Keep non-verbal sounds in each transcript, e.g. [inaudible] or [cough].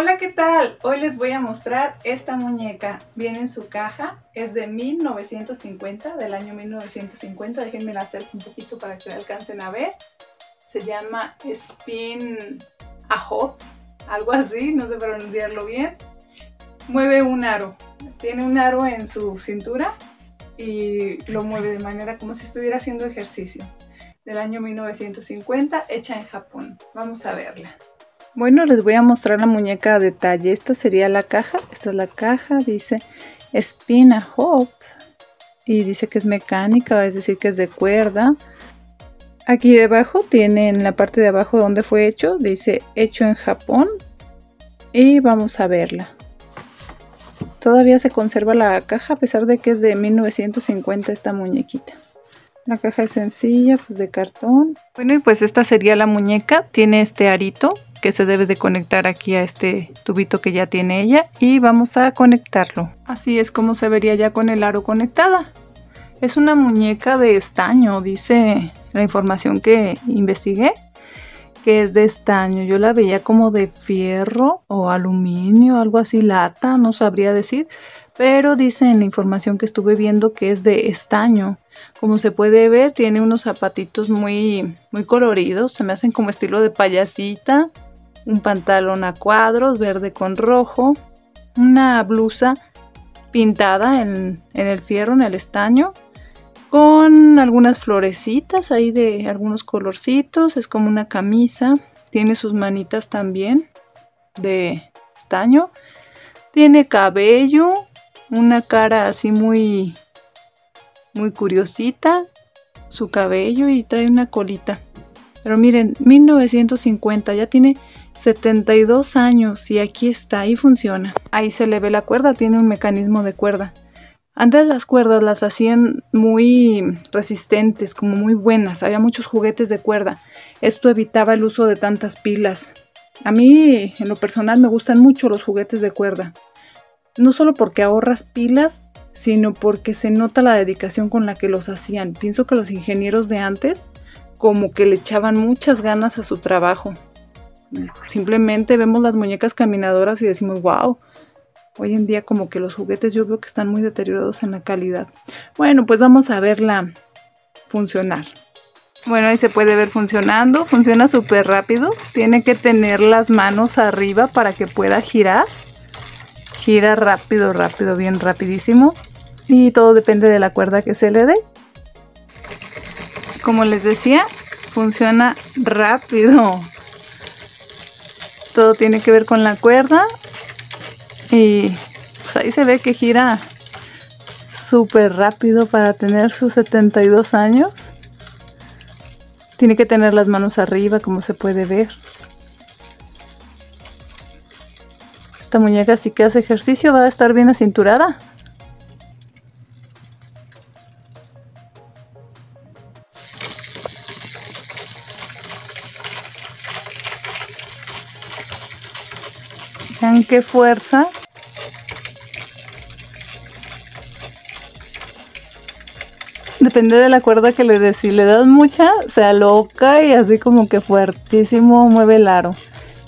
Hola, ¿qué tal? Hoy les voy a mostrar esta muñeca. Viene en su caja, es de 1950, del año 1950. Déjenme la acerco un poquito para que la alcancen a ver. Se llama Spin Ahop, algo así, no sé pronunciarlo bien. Mueve un aro, tiene un aro en su cintura y lo mueve de manera como si estuviera haciendo ejercicio. Del año 1950, hecha en Japón. Vamos a verla. Bueno, les voy a mostrar la muñeca a detalle. Esta sería la caja. Esta es la caja. Dice Spina Hop. Y dice que es mecánica, es decir, que es de cuerda. Aquí debajo tiene en la parte de abajo donde fue hecho. Dice hecho en Japón. Y vamos a verla. Todavía se conserva la caja a pesar de que es de 1950 esta muñequita. La caja es sencilla, pues de cartón. Bueno, y pues esta sería la muñeca. Tiene este arito que se debe de conectar aquí a este tubito que ya tiene ella y vamos a conectarlo. Así es como se vería ya con el aro conectada. Es una muñeca de estaño, dice la información que investigué, que es de estaño. Yo la veía como de fierro o aluminio, algo así, lata, no sabría decir, pero dice en la información que estuve viendo que es de estaño. Como se puede ver, tiene unos zapatitos muy, muy coloridos, se me hacen como estilo de payasita un pantalón a cuadros verde con rojo, una blusa pintada en, el fierro, en el estaño, con algunas florecitas ahí de algunos colorcitos, es como una camisa, tiene sus manitas también de estaño, tiene cabello, una cara así muy, muy curiosita, su cabello y trae una colita. Pero miren, 1950, ya tiene 72 años y aquí está, y funciona. Ahí se le ve la cuerda, tiene un mecanismo de cuerda. Antes las cuerdas las hacían muy resistentes, como muy buenas, había muchos juguetes de cuerda. Esto evitaba el uso de tantas pilas. A mí, en lo personal, me gustan mucho los juguetes de cuerda. No solo porque ahorras pilas, sino porque se nota la dedicación con la que los hacían. Pienso que los ingenieros de antes como que le echaban muchas ganas a su trabajo. Simplemente vemos las muñecas caminadoras y decimos, wow. Hoy en día como que los juguetes yo veo que están muy deteriorados en la calidad. Bueno, pues vamos a verla funcionar. Bueno, ahí se puede ver funcionando. Funciona súper rápido. Tiene que tener las manos arriba para que pueda girar. Gira rápido, rápido, bien rapidísimo. Y todo depende de la cuerda que se le dé como les decía, funciona rápido. Todo tiene que ver con la cuerda. Y pues ahí se ve que gira súper rápido para tener sus 72 años. Tiene que tener las manos arriba, como se puede ver. Esta muñeca si que hace ejercicio va a estar bien acinturada. Vean qué fuerza. Depende de la cuerda que le des. Si le das mucha, se aloca y así como que fuertísimo mueve el aro.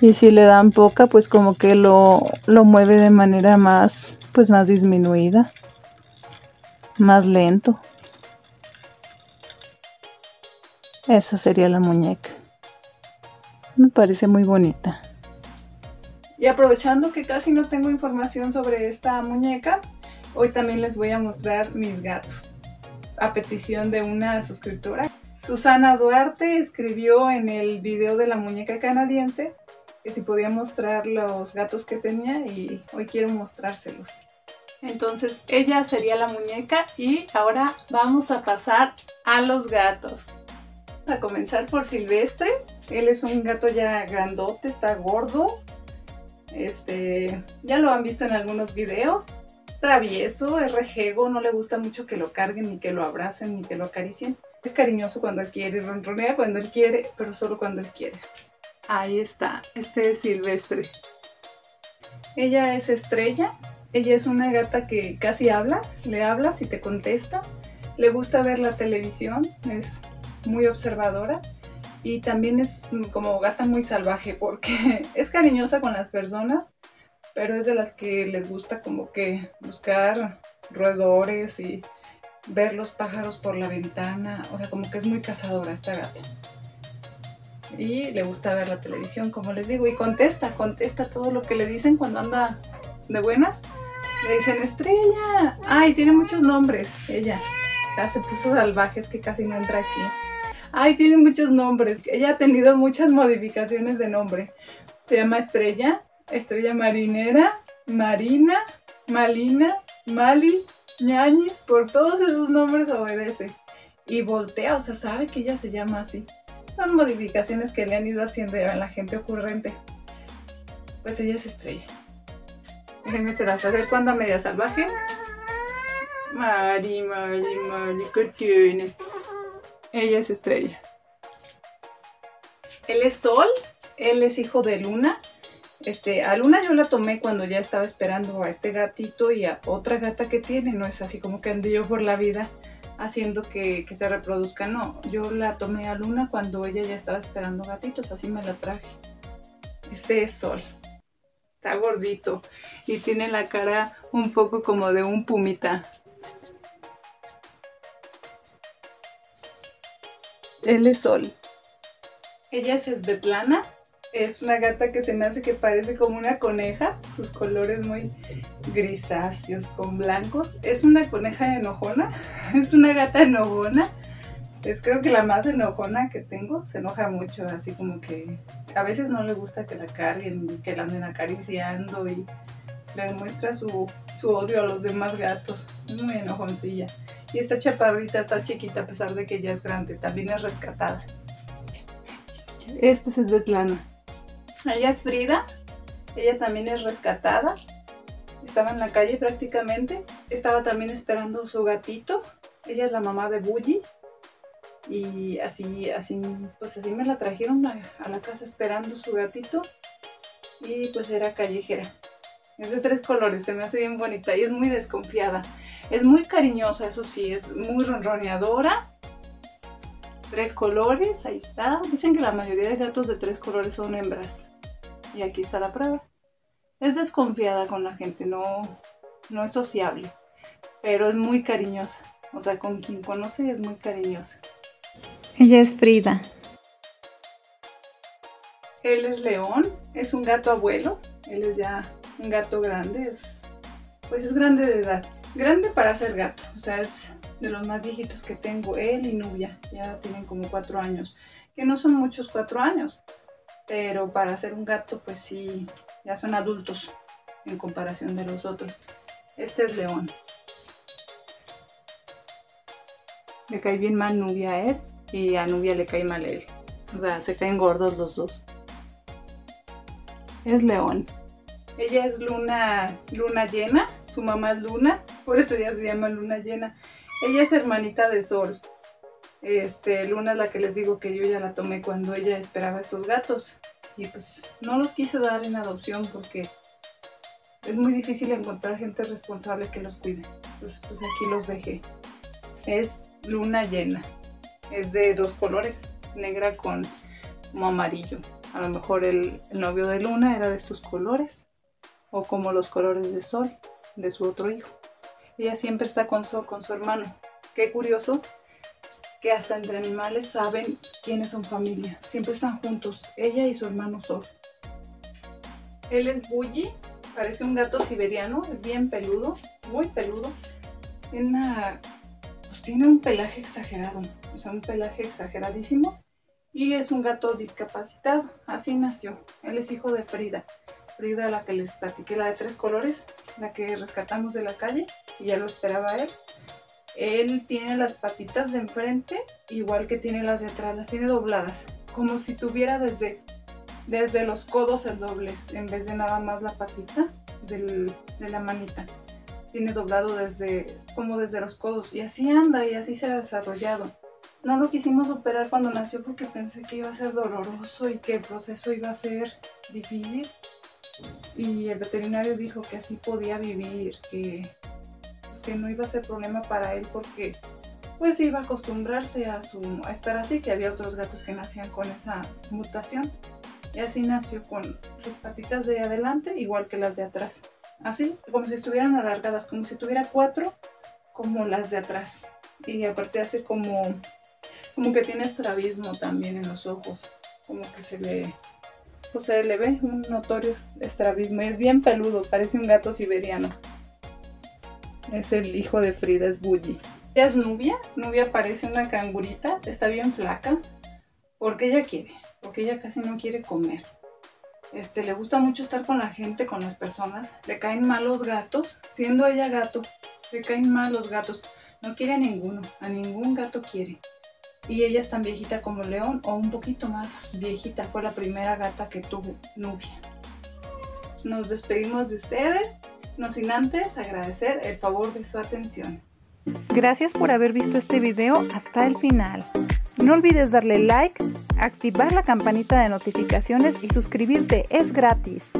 Y si le dan poca, pues como que lo, lo mueve de manera más, pues más disminuida. Más lento. Esa sería la muñeca. Me parece muy bonita. Y aprovechando que casi no tengo información sobre esta muñeca, hoy también les voy a mostrar mis gatos. A petición de una suscriptora, Susana Duarte escribió en el video de la muñeca canadiense que si podía mostrar los gatos que tenía y hoy quiero mostrárselos. Entonces ella sería la muñeca y ahora vamos a pasar a los gatos. A comenzar por Silvestre. Él es un gato ya grandote, está gordo, este, ya lo han visto en algunos videos. Es travieso, es rejego, no le gusta mucho que lo carguen, ni que lo abracen, ni que lo acaricien. Es cariñoso cuando él quiere, ronronea cuando él quiere, pero solo cuando él quiere. Ahí está, este es Silvestre. Ella es Estrella. Ella es una gata que casi habla, le hablas y te contesta. Le gusta ver la televisión, es muy observadora y también es como gata muy salvaje porque [laughs] es cariñosa con las personas, pero es de las que les gusta como que buscar roedores y ver los pájaros por la ventana, o sea, como que es muy cazadora esta gata. Y le gusta ver la televisión, como les digo, y contesta, contesta todo lo que le dicen cuando anda de buenas. Le dicen, estrella, ay, tiene muchos nombres, ella. Ya se puso salvaje, es que casi no entra aquí. Ay, tiene muchos nombres. Ella ha tenido muchas modificaciones de nombre. Se llama Estrella, Estrella Marinera, Marina, Malina, Mali, ñañis, por todos esos nombres obedece. Y voltea, o sea, sabe que ella se llama así. Son modificaciones que le han ido haciendo a la gente ocurrente. Pues ella es estrella. Déjenme se las hacer cuando media salvaje. Mari, Mari, Mari, ¿qué tienes? Ella es estrella. Él es Sol, él es hijo de Luna este, a Luna yo la tomé cuando ya estaba esperando a este gatito y a otra gata que tiene, no es así como que ande yo por la vida haciendo que, que, se reproduzca, no, yo la tomé a Luna cuando ella ya estaba esperando gatitos, así me la traje. Este es Sol, está gordito y tiene la cara un poco como de un pumita. Él es Sol. Ella es Svetlana es una gata que se me hace que parece como una coneja, sus colores muy grisáceos con blancos. Es una coneja enojona, [laughs] es una gata enojona. Es creo que la más enojona que tengo, se enoja mucho, así como que a veces no le gusta que la carguen, que la anden acariciando y le demuestra su, su odio a los demás gatos. Muy enojoncilla. Y esta chaparrita está chiquita a pesar de que ya es grande, también es rescatada. Esta es Svetlana. Ella es Frida, ella también es rescatada. Estaba en la calle prácticamente. Estaba también esperando su gatito. Ella es la mamá de Bully. Y así, así, pues así me la trajeron a, la casa esperando su gatito. Y pues era callejera. Es de tres colores, se me hace bien bonita y es muy desconfiada. Es muy cariñosa, eso sí, es muy ronroneadora. Tres colores, ahí está. Dicen que la mayoría de gatos de tres colores son hembras. Y aquí está la prueba. Es desconfiada con la gente, no, no es sociable, pero es muy cariñosa. O sea, con quien conoce es muy cariñosa. Ella es Frida. Él es León, es un gato abuelo. Él es ya un gato grande, es, pues es grande de edad. Grande para ser gato, o sea, es de los más viejitos que tengo. Él y Nubia ya tienen como cuatro años, que no son muchos cuatro años, pero para ser un gato pues sí, ya son adultos en comparación de los otros. Este es León. Le cae bien mal Nubia a él y a Nubia le cae mal a él. O sea, se caen gordos los dos. Es León. Ella es luna, luna llena, su mamá es luna, por eso ella se llama luna llena. Ella es hermanita de Sol. Este, Luna es la que les digo que yo ya la tomé cuando ella esperaba estos gatos. Y pues no los quise dar en adopción porque es muy difícil encontrar gente responsable que los cuide. Pues, pues aquí los dejé. Es luna llena. Es de dos colores, negra con como amarillo. A lo mejor el novio de Luna era de estos colores. O como los colores de Sol, de su otro hijo. Ella siempre está con Sol, con su hermano. Qué curioso que hasta entre animales saben quiénes son familia. Siempre están juntos, ella y su hermano Sol. Él es Bully, parece un gato siberiano, es bien peludo, muy peludo. Tiene, pues tiene un pelaje exagerado, o sea, un pelaje exageradísimo. Y es un gato discapacitado, así nació. Él es hijo de Frida. Frida, la que les platiqué, la de tres colores, la que rescatamos de la calle, y ya lo esperaba él. Él tiene las patitas de enfrente, igual que tiene las de atrás, las tiene dobladas, como si tuviera desde, desde los codos el doblez, en vez de nada más la patita de la manita. Tiene doblado desde, como desde los codos, y así anda, y así se ha desarrollado. No lo quisimos operar cuando nació porque pensé que iba a ser doloroso y que el proceso iba a ser difícil. Y el veterinario dijo que así podía vivir, que que no iba a ser problema para él porque pues iba a acostumbrarse a, su, a estar así, que había otros gatos que nacían con esa mutación. Y así nació con sus patitas de adelante igual que las de atrás. Así, como si estuvieran alargadas, como si tuviera cuatro, como las de atrás. Y aparte hace como, como que tiene estrabismo también en los ojos. Como que se le, pues se le ve un notorio estrabismo. Es bien peludo, parece un gato siberiano. Es el hijo de Frida, es Bully. Ella es Nubia. Nubia parece una cangurita, está bien flaca. Porque ella quiere, porque ella casi no quiere comer. Este, le gusta mucho estar con la gente, con las personas. Le caen mal los gatos, siendo ella gato. Le caen mal los gatos. No quiere a ninguno, a ningún gato quiere. Y ella es tan viejita como León o un poquito más viejita. Fue la primera gata que tuvo Nubia. Nos despedimos de ustedes, no sin antes agradecer el favor de su atención. Gracias por haber visto este video hasta el final. No olvides darle like, activar la campanita de notificaciones y suscribirte, es gratis.